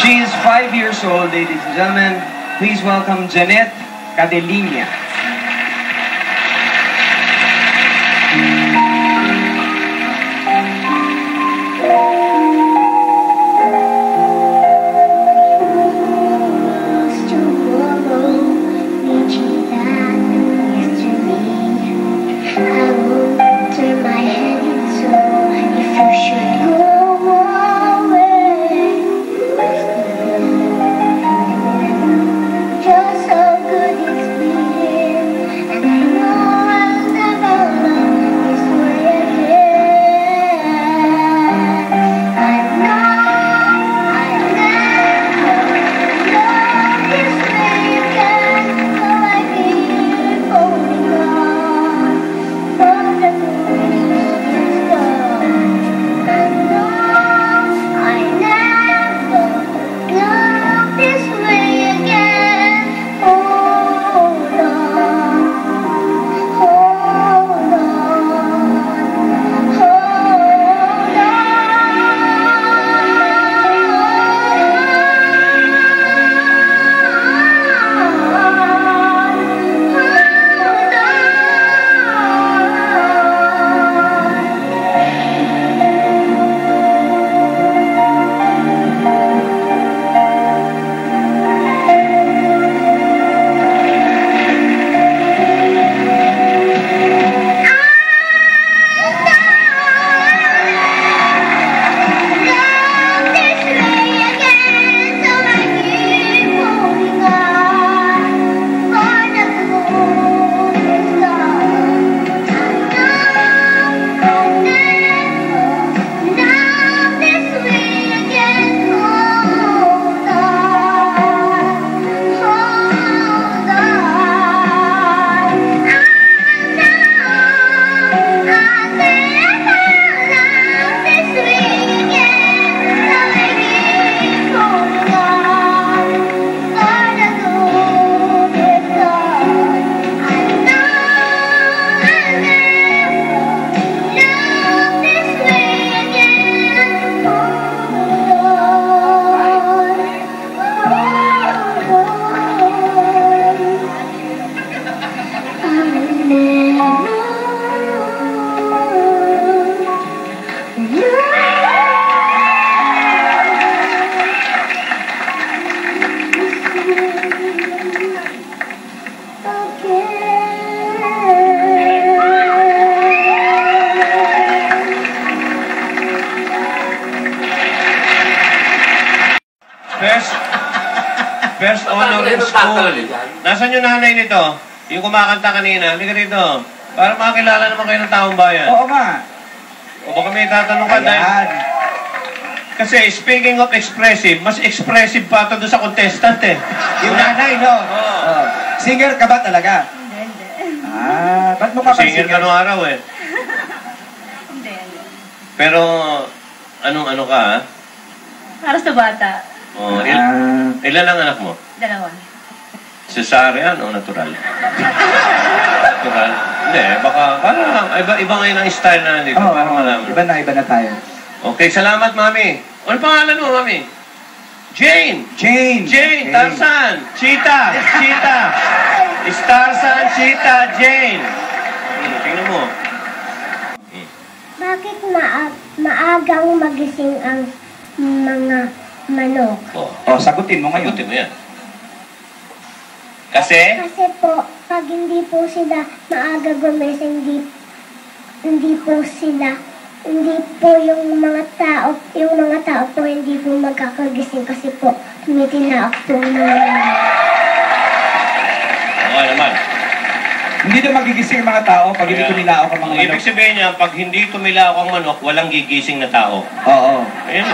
She is five years old, ladies and gentlemen. Please welcome Jeanette Cadelina. First, first honor in school. Nasaan yung nanay nito? Yung kumakanta kanina. Halika rito. Para makakilala naman kayo ng taong bayan. Oo nga. O baka may tatanong ka dahil... Ayan. Kasi speaking of expressive, mas expressive pa ito doon sa contestant eh. Yung nanay, no? Oo. Oh. Singer ka ba talaga? Ah, ba't mo ka pa Singer ka nung araw eh. Pero, anong ano ka ha? Para sa bata, Oh, il- Ah, ilan ang anak mo? dalawa. Cesarean o natural? natural? Hindi, baka, para, iba, iba ngayon ang style na nandito, oh, para malaman. Iba na, iba na tayo. Okay, salamat, Mami. Ano pangalan mo, Mami? Jane! Jane! Jane, Tarzan, Cheetah, Cheetah. Is Tarzan, Cheetah, Jane. Hmm, tingnan mo. Bakit maa- maagang magising ang mga manok? Oh, Oh, sagutin mo ngayon. sagutin mo yan. Kasi? Kasi po, pag hindi po sila maaga gumising, hindi, hindi po sila, hindi po yung mga tao, yung mga tao po hindi po magkakagising kasi po tumitinaak po ng mga Okay naman. Hindi na magigising ang mga tao pag hindi Yeah. tumilaok ang mga manok. ibig sabihin niya, pag hindi tumilaok ang manok, walang gigising na tao. Oo. Ayun.